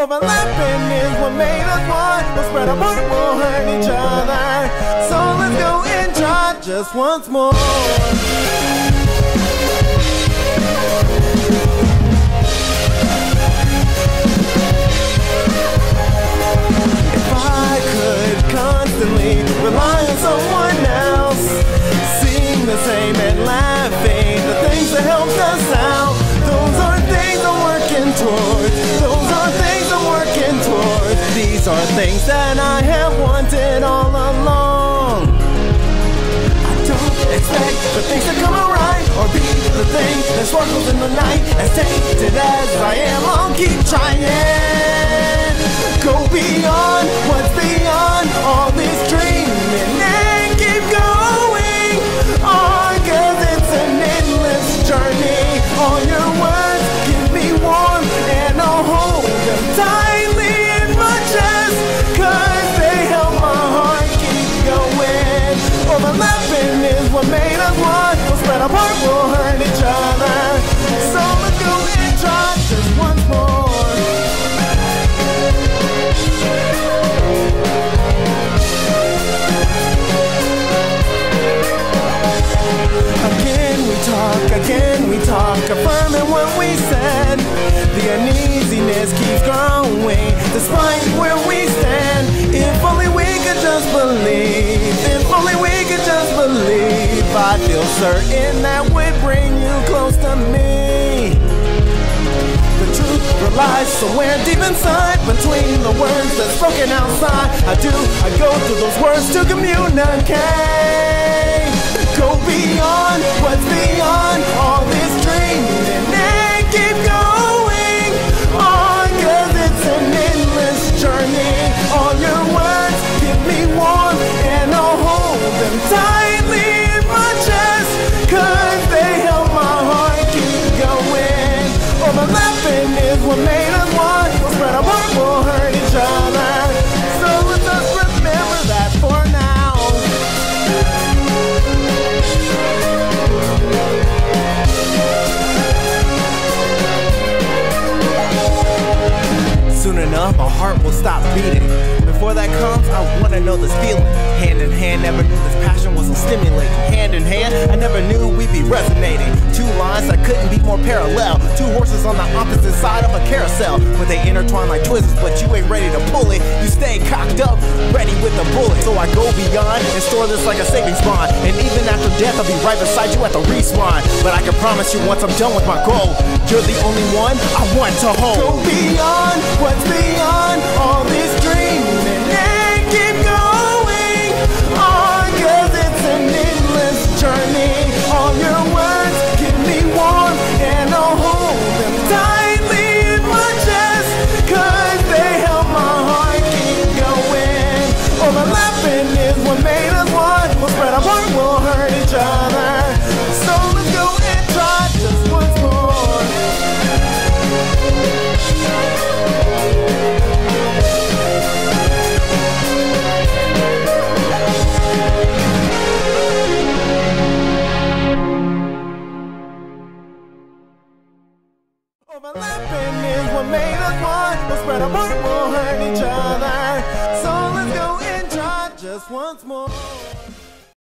Overlapping is what made us one. But spread apart will hurt each other. So let's go and try just once more. Are things that I have wanted all along. I don't expect the things to come around or be the thing that sparkles in the night. As tainted as I am, I'll keep trying. What made us one, but spread apart we'll hurt each other. So let's go and try just once more. Again we talk, again we talk, affirming what we said. The uneasiness keeps growing, despite where we stand. I feel certain that would bring you close to me. The truth relies somewhere deep inside between the words that's spoken outside. I do, I go through those words to communicate. Go beyond my heart will stop beating. That comes, I wanna know this feeling. Hand in hand, never knew this passion was so stimulating. Hand in hand, I never knew we'd be resonating. Two lines that couldn't be more parallel. Two horses on the opposite side of a carousel. But they intertwine like twizzlers, but you ain't ready to pull it. You stay cocked up, ready with the bullet. So I go beyond and store this like a savings bond. And even after death, I'll be right beside you at the respawn. But I can promise you once I'm done with my goal, you're the only one I want to hold. Go beyond what's beyond one. But spread apart will hurt each other. So let's go and try just once more.